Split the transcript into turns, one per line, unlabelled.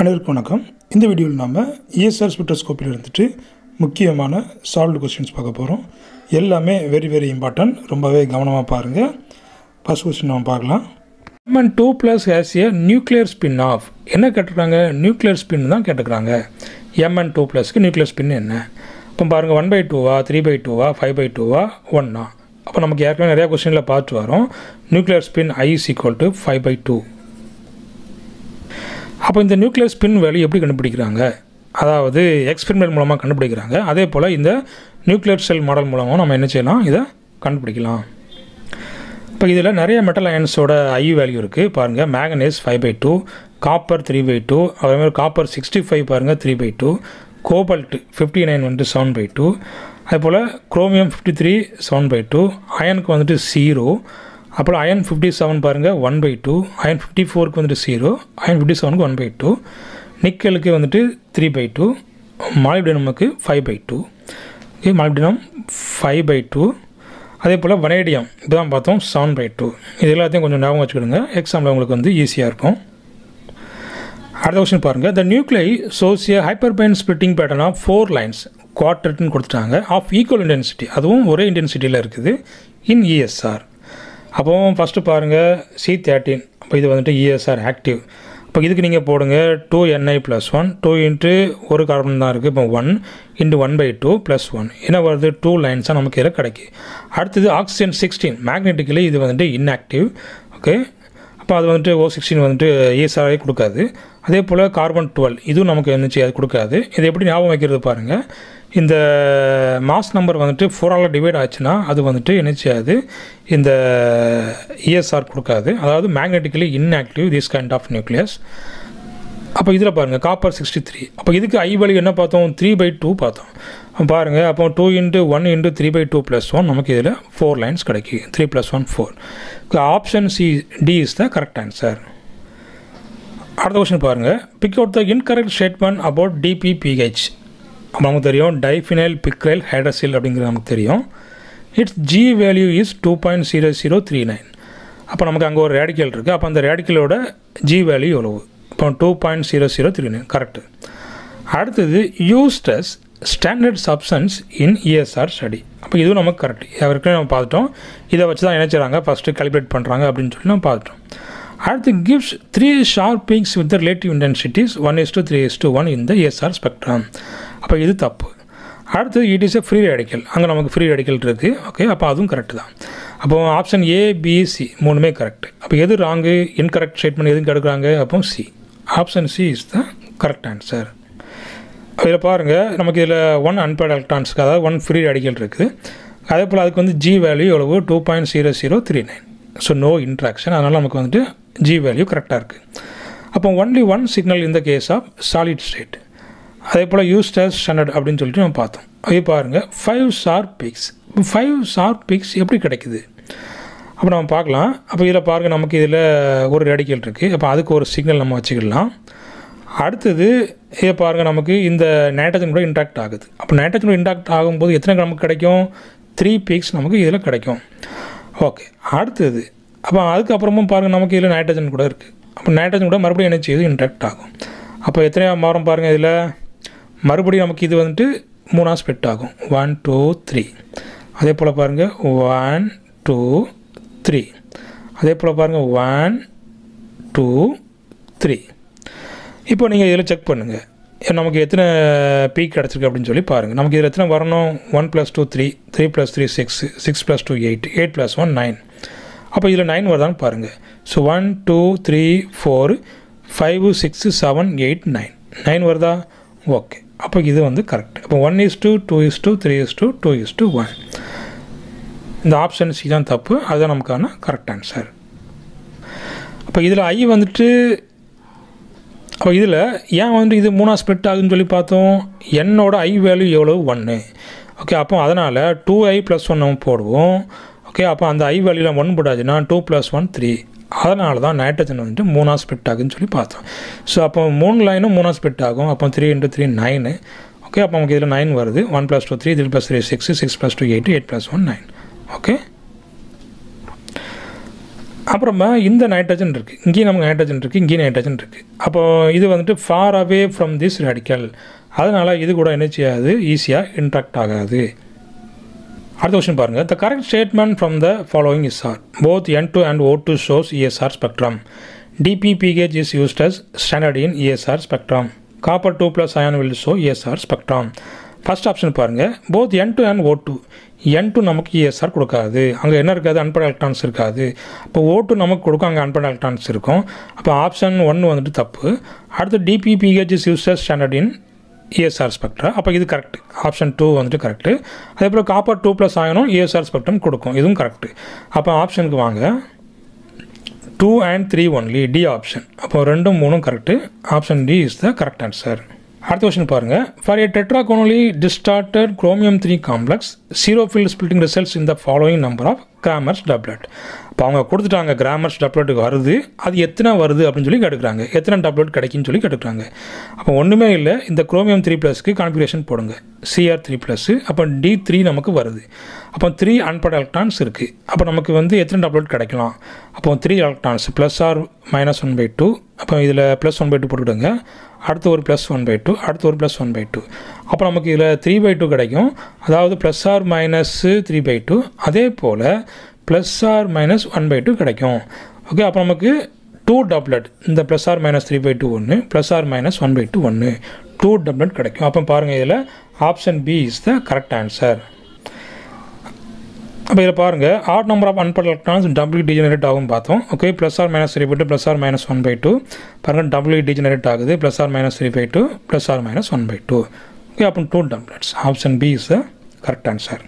அனைவருக்கும் வணக்கம். இந்த வீடியோவில் நாம் இஎஸ்ஆர் ஸ்பெக்ட்ரோஸ்கோப்பில் இருந்துட்டு முக்கியமான சால்வ்டு கொஸ்டின்ஸ் பார்க்க போகிறோம் எல்லாமே வெரி வெரி இம்பார்ட்டன்ட் ரொம்பவே கவனமாக பாருங்கள் ஃபஸ்ட் கொஸ்டின் நம்ம பார்க்கலாம். MN two plus has a nuclear spin of என்ன கேட்டுக்கிறாங்க நியூக்ளியர் ஸ்பின் தான் கேட்டுக்கிறாங்க. எம்என் டூ ப்ளஸ்க்கு நியூக்ளியர் ஸ்பின் என்ன? இப்போ பாருங்கள் ஒன் பை டூவா த்ரீ பை டூவா ஃபைவ் பை டூவா ஒன்னா அப்போ நமக்கு ஏற்கனவே நிறையா கொஸ்டினில் பார்த்து வரோம். Nuclear spin I is equal to five by two அப்போ இந்த நியூக்ளியர் ஸ்பின் வேல்யூ எப்படி கண்டுபிடிக்கிறாங்க? அதாவது எக்ஸ்பெரிமெண்ட் மூலமாக கண்டுபிடிக்கிறாங்க. அதே போல் இந்த நியூக்ளியர் செல் மாடல் மூலமாக நம்ம என்ன செய்யலாம்? இதை கண்டுபிடிக்கலாம். இப்போ இதில் நிறைய மெட்டல் அயன்ஸோட ஐ வேல்யூ இருக்குது பாருங்கள் manganese five by two copper three by two அதேமாதிரி காப்பர் சிக்ஸ்டி ஃபைவ் பாருங்கள் three by two cobalt fifty nine வந்துட்டு செவன் பை டூ அதே போல் chromium fifty three seven by two அயனுக்கு வந்துட்டு ஜீரோ அப்புறம் அயன் ஃபிஃப்டி செவன் பாருங்கள் one by two iron fifty ஃபோருக்கு வந்துட்டு zero iron fifty செவனுக்கு ஒன் பை டூ நிக்கலுக்கு வந்துட்டு three by two மாலிப்டினமுக்கு five by two okay molybdenum five by two அதே போல் வனேடியம் இதுதான் பார்த்தோம் செவன் பை டூ இது எல்லாத்தையும் கொஞ்சம் ஞாபகம் வச்சுக்கிடுங்க. எக்ஸாமில் உங்களுக்கு வந்து ஈஸியாக இருக்கும். அடுத்த கொஸ்டின் பாருங்கள் the nucleus hyperfine splitting pattern of four lines குவார்டர்ட்னு கொடுத்துட்டாங்க. ஆஃப் ஈக்குவல் இன்டென்சிட்டி அதுவும் ஒரே இன்டென்சிட்டியில் இருக்குது. இன் இஎஸ்ஆர் அப்போவும் ஃபஸ்ட்டு பாருங்கள் சி தேர்ட்டின் அப்போ இது வந்துட்டு இஎஸ்ஆர் ஆக்டிவ் இப்போ இதுக்கு நீங்கள் போடுங்க two NI plus one two into ஒரு கார்பன் தான் இருக்குது இப்போ one into one by two plus one என்ன வருது? டூ லைன்ஸாக நமக்கு இதில் கிடைக்கும் அடுத்தது ஆக்சிஜன் சிக்ஸ்டீன் மேக்னெட்டிக்கலி இது வந்துட்டு இன்ஆக்டிவ் ஓகே அப்போ அது வந்துட்டு ஓ சிக்ஸ்டீன் வந்துட்டு இஎஸ்ஆரே கொடுக்காது. அதே போல் கார்பன் டுவெல் இதுவும் நமக்கு என்ன அது கொடுக்காது. இது எப்படி ஞாபகம் வைக்கிறது பாருங்கள் இந்த மாஸ் நம்பர் வந்துட்டு ஃபோரால் டிவைட் ஆச்சுன்னா அது வந்துட்டு என்ன செய்யாது? இந்த இஎஸ்ஆர் கொடுக்காது. அதாவது magnetically inactive this kind of nucleus அப்போ இதில் பாருங்கள் காப்பர் சிக்ஸ்டி த்ரீ அப்போ இதுக்கு ஐ வேல்யூ என்ன பார்த்தோம்? த்ரீ பை டூ பார்த்தோம். பாருங்கள் அப்போ two into one into three by two plus one நமக்கு இதில் ஃபோர் லைன்ஸ் கிடைக்கும் three plus one four option C D is the correct answer அடுத்த கொஸ்டின் பாருங்கள் pick out the incorrect statement about DPPH நமக்கு தெரியும். டைஃபினைல் பிக்ரைல் ஹைட்ரசில் அப்படிங்கிறது நமக்கு தெரியும். Its G value is two point zero zero three nine அப்போ நமக்கு அங்கே ஒரு ரேடிக்கல் இருக்குது அப்போ அந்த ரேடிக்கலோட ஜி வேல்யூ எவ்வளவு? இப்போ two point zero zero three nine correct அடுத்தது used as standard substance in ESR study அப்போ இதுவும் நமக்கு கரெக்ட் ஏற்கனவே நம்ம பார்த்துட்டோம். இதை வச்சு தான் நினைச்சாங்க ஃபஸ்ட்டு கல்குலேட் பண்ணுறாங்க அப்படின்னு சொல்லி நம்ம பார்த்துட்டோம். அடுத்து gives three sharp peaks with the relative intensities one is two three is two one இந்த எஸ்ஆர் ஸ்பெக்ட்ரம் அப்போ இது தப்பு. அடுத்தது it is a free radical அங்கே நமக்கு ஃப்ரீ ரேடிக்கல் இருக்குது ஓகே அப்போ அதுவும் கரெக்டு தான். அப்போ ஆப்ஷன் ஏ பிசி மூணுமே கரெக்ட் அப்போ எது ராங்கு இன்கரெக்ட் ஸ்டேட்மெண்ட் எதுவும் கெடுக்கிறாங்க அப்போ C option C is the correct answer இதில் பாருங்கள் நமக்கு இதில் ஒன் அன்பேட் எலக்ட்ரான்ஸ்க்கு அதாவது ஒன் ஃப்ரீ ரேடிக்கல் இருக்குது அதே போல் அதுக்கு வந்து ஜி வேல்யூ எவ்வளவு? Two point zero zero three nine so no interaction அதனால் நமக்கு வந்துட்டு ஜி வேல்யூ கரெக்டாக இருக்குது அப்போ ஒன்லி ஒன் சிக்னல் இந்த கேஸ் ஆஃப் சாலிட் ஸ்டேட் அதே போல் யூஸ்டஸ் ஸ்டாண்டர்ட் அப்படின்னு சொல்லிட்டு நம்ம பார்த்தோம். அதே பாருங்கள் five sharp peaks five sharp peaks எப்படி கிடைக்குது? அப்போ நம்ம பார்க்கலாம். அப்போ இதில் பாருங்கள் நமக்கு இதில் ஒரு ரெடிக்கல் இருக்குது அப்போ அதுக்கு ஒரு சிக்னல் நம்ம வச்சுக்கலாம். அடுத்தது இதை பாருங்கள் நமக்கு இந்த நைட்ரஜன் கூட இன்ட்ராக்ட் ஆகுது. அப்போ நைட்ரஜன் கூட இன்ட்ராக்ட் ஆகும்போது எத்தனை நமக்கு கிடைக்கும்? த்ரீ பீக்ஸ் நமக்கு இதில் கிடைக்கும். ஓகே அடுத்தது. அப்போ அதுக்கப்புறமும் பாருங்கள் நமக்கு இதில் நைட்ரஜன் கூட இருக்குது அப்போ நைட்ரஜன் கூட மறுபடியும் என்ன செய்யுது? இன்ட்ராக்ட் ஆகும். அப்போ எத்தனை மாறும் பாருங்கள் இதில்? மறுபடியும் நமக்கு இது வந்துட்டு மூணாக ஸ்பெட் ஆகும். ஒன் டூ த்ரீ அதே போல் பாருங்கள் ஒன் டூ த்ரீ அதே போல் பாருங்கள் ஒன் டூ த்ரீ இப்போ நீங்கள் இதில் செக் பண்ணுங்கள் நமக்கு எத்தனை பீக் கிடச்சிருக்கு அப்படின்னு சொல்லி பாருங்கள் நமக்கு இதில் எத்தனை வரணும்? One plus two three three plus three six six plus two eight eight plus one nine அப்போ இதில் நைன் வருதான்னு பாருங்கள் so one two three four five six seven eight nine nine வருதா? ஓகே அப்போ இது வந்து கரெக்ட் அப்போ one is two two is two three is two two is two one இந்த ஆப்ஷன் சி தான் தப்பு. அதுதான் நமக்கான கரெக்ட் ஆன்சர் அப்போ இதில் ஐ வந்துட்டு அப்போ இதில் ஏன் வந்துட்டு இது மூணாக ஸ்ப்ளிட் ஆகுதுன்னு சொல்லி பார்த்தோம்? என்னோட ஐ வேல்யூ எவ்வளோ ஒன்று ஓகே அப்போ அதனால் டூ ஐ ப்ளஸ் ஒன் நம்ம போடுவோம். ஓகே அப்போ அந்த ஐ வேல்யூவில் ஒன் போடாதுன்னா டூ ப்ளஸ் ஒன் த்ரீ அதனால தான் நைட்ரஜன் வந்துட்டு மூணாக ஸ்ப்ளிட் ஆகுதுன்னு சொல்லி பார்த்தோம். ஸோ அப்போ மூணு லைனும் மூணாக ஸ்ப்ளிட் ஆகும். அப்போ three into three nine okay அப்போ நமக்கு இதில் நைன் வருது. One plus two three three plus three six six plus two eight eight plus one nine okay அப்புறமா இந்த நைட்ரஜன் இருக்குது இங்கேயும் நமக்கு நைட்ரஜன் இருக்குது இங்கேயும் நைட்ரஜன் இருக்குது அப்போ இது வந்துட்டு far away from this radical அதனால் இது கூட என்ன செய்யாது? ஈஸியாக இன்ட்ராக்ட் ஆகாது. அடுத்த கொஸ்டின் பாருங்கள் the correct statement from the following is are both N two and O two shows ESR spectrum DPPH is used as standard in ESR spectrum. Copper 2 plus ion will show ESR spectrum. First option பாருங்கள் both N two and O two N two நமக்கு ESR கொடுக்காது. அங்கே என்ன இருக்காது? அன்பட் electrons இருக்காது. இப்போ ஓ two நமக்கு கொடுக்கும். அங்கே அன்பட் எலக்ட்ரான்ஸ் இருக்கும். அப்போ ஆப்ஷன் ஒன்று வந்துட்டு தப்பு. அடுத்து டிபிபிஹெச் இஸ் யூசஸ் ஸ்டாண்டர்ட் இன் இஎஸ்ஆர் ஸ்பெக்ட்ரா அப்போ இது கரெக்ட் ஆப்ஷன் டூ வந்துட்டு கரெக்டு அதே போல் காப்பர் டூ ப்ளஸ் ஆகணும் இஎஸ்ஆர் ஸ்பெக்ட்ரம் கொடுக்கும். இதுவும் கரெக்டு அப்போ ஆப்ஷனுக்கு வாங்க. Two and three only D option அப்போ ரெண்டும் மூணும் correct option D is the correct answer அடுத்த கொஸ்டின் பாருங்கள் for a tetragonally distorted chromium three complex zero field splitting results இந்த following number of Kramers doublet இப்போ அவங்க கொடுத்துட்டாங்க கிராமர்ஸ் டப்லெட்டுக்கு வருது. அது எத்தனை வருது அப்படின்னு சொல்லி கேட்டுக்கிறாங்க. எத்தனை டப்லெட் கிடைக்குன்னு சொல்லி கேட்டுக்கிறாங்க. அப்போ ஒன்றுமே இல்லை. இந்த குரோமியம் த்ரீ ப்ளஸ்க்கு கான்ஃபிகரேஷன் போடுங்க. சிஆர் த்ரீ ப்ளஸ்ஸு அப்போ டி த்ரீ நமக்கு வருது. அப்போ த்ரீ அன்பட் எலக்ட்ரான்ஸ் இருக்குது அப்போ நமக்கு வந்து எத்தனை டப்லெட் கிடைக்கலாம்? அப்போ three electrons plus or minus one by two அப்போ இதில் ப்ளஸ் ஒன் பை டூ போட்டுவிடுங்க. அடுத்து ஒரு ப்ளஸ் ஒன் பை டூ அடுத்து ஒரு ப்ளஸ் ஒன் பை டூ அப்போ நமக்கு இதில் த்ரீ பை டூ கிடைக்கும். அதாவது plus or minus three by two அதே போல் plus or minus one by two கிடைக்கும். ஓகே அப்போ நமக்கு டூ டப்ளட் இந்த plus or minus three by two ஒன்று plus or minus one by two ஒன்று டூ டப்ளட் கிடைக்கும். அப்போ பாருங்கள் இதில் option B is the correct answer அப்போ இதில் பாருங்கள் odd number of unpaired electrons doubly degenerate ஆகும் பார்த்தோம். Okay plus or minus three by two plus or minus one by two பாருங்கள் டபுள்யூ டிஜெனரேட் ஆகுது. Plus or minus three by two plus or minus one by two okay அப்போ two doublets option B is the correct answer